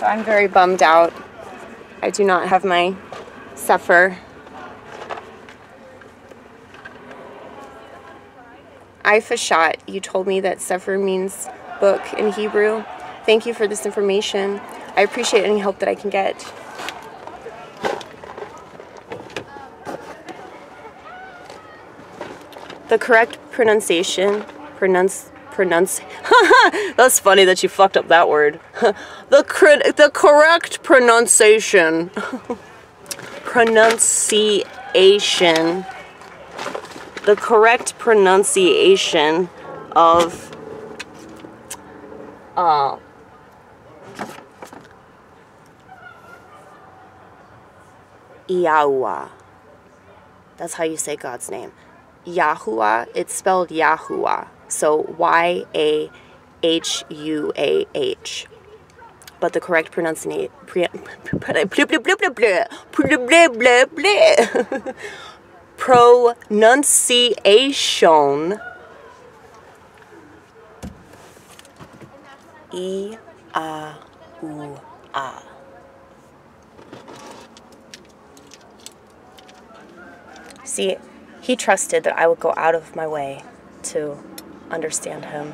So I'm very bummed out. I do not have my Sefer. Ifashat, you told me that Sefer means book in Hebrew. Thank you for this information. I appreciate any help that I can get. The correct pronunciation, pronounce, pronounce. That's funny that you fucked up that word. the the correct pronunciation, pronunciation. The correct pronunciation of uh, Yahuah. That's how you say God's name. Yahuah, it's spelled Yahuah. So Y A H U A H. But the correct pronunciation pronunciation E A U A. See, he trusted that I would go out of my way to understand him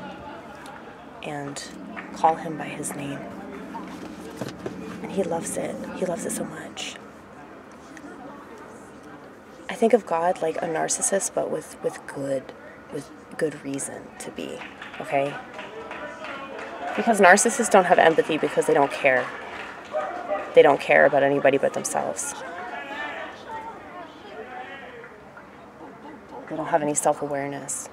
and call him by his name. And he loves it. He loves it so much. I think of God like a narcissist, but with, with good, with good reason to be, okay? Because narcissists don't have empathy because they don't care. They don't care about anybody but themselves. They don't have any self awareness.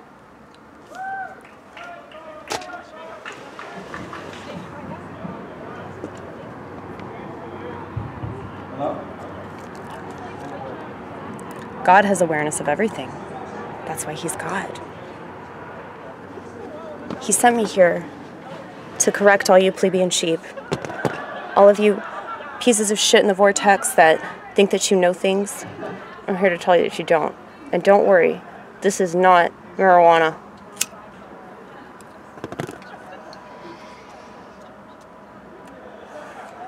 God has awareness of everything. That's why He's God. He sent me here to correct all you plebeian sheep. All of you pieces of shit in the vortex that think that you know things. I'm here to tell you that you don't. And don't worry, this is not marijuana.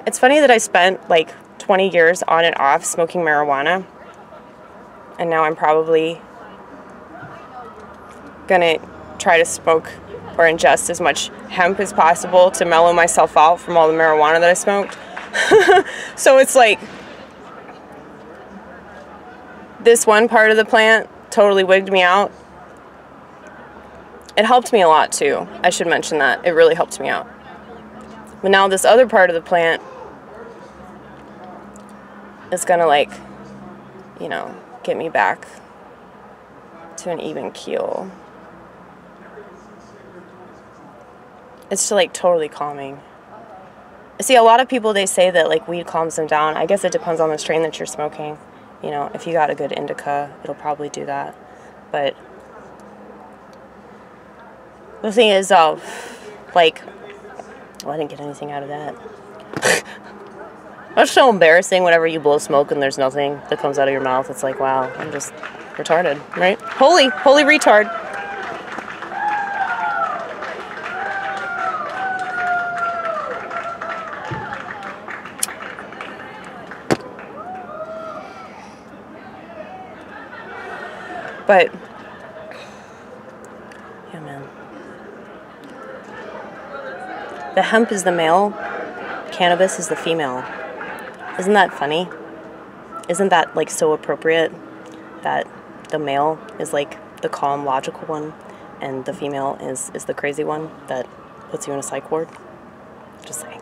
It's funny that I spent like 20 years on and off smoking marijuana, and now I'm probably gonna try to smoke or ingest as much hemp as possible to mellow myself out from all the marijuana that I smoked. so it's like this one part of the plant totally wigged me out. It helped me a lot too. I should mention that. It really helped me out. But now this other part of the plant is gonna like, you know, get me back to an even keel. It's like totally calming. See, a lot of people they say that like weed calms them down. I guess it depends on the strain that you're smoking. You know, if you got a good indica, it'll probably do that. But the thing is, uh, like, well, I didn't get anything out of that. That's so embarrassing whenever you blow smoke and there's nothing that comes out of your mouth. It's like, wow, I'm just retarded, right? Holy, holy retard. But, yeah, man. The hemp is the male, cannabis is the female. Isn't that funny? Isn't that like so appropriate that the male is like the calm, logical one, and the female is is the crazy one that puts you in a psych ward? Just saying.